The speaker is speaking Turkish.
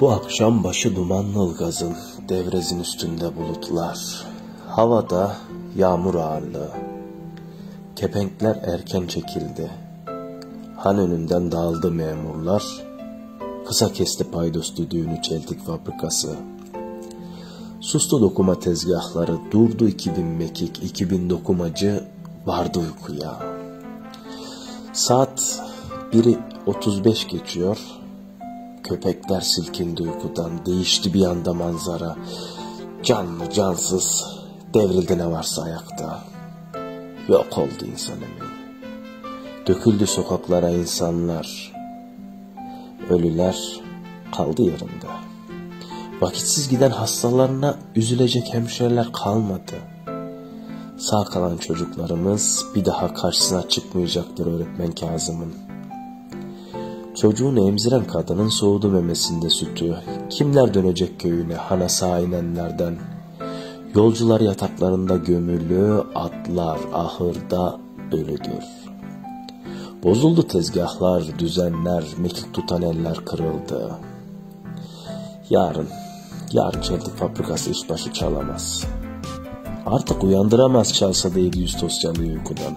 Bu akşam başı dumanlı ılgazın, devrezin üstünde bulutlar. Havada yağmur ağırlığı. Kepenkler erken çekildi. Han önünden dağıldı memurlar. Kısa kesti paydos düdüğünü çeltik fabrikası. Sustu dokuma tezgahları, durdu 2000 mekik, 2000 dokumacı, vardı uykuya. Saat biri 35 geçiyor. Köpekler silkindi uykudan, değişti bir anda manzara. Canlı cansız, devrildi ne varsa ayakta. Yok oldu insan emeği. Döküldü sokaklara insanlar. Ölüler kaldı yerinde. Vakitsiz giden hastalarına üzülecek hemşireler kalmadı. Sağ kalan çocuklarımız bir daha karşısına çıkmayacaktır öğretmen Kazım'ın. Çocuğunu emziren kadının soğudu memesinde sütü. Kimler dönecek köyüne hana sağ inenlerden? Yolcular yataklarında gömülü, atlar ahırda ölüdür. Bozuldu tezgahlar, düzenler, mekik tutan eller kırıldı. Yarın, yarın çeltik fabrikası işbaşı çalamaz. Artık uyandıramaz çalsa da 700 tosyalı uykudan.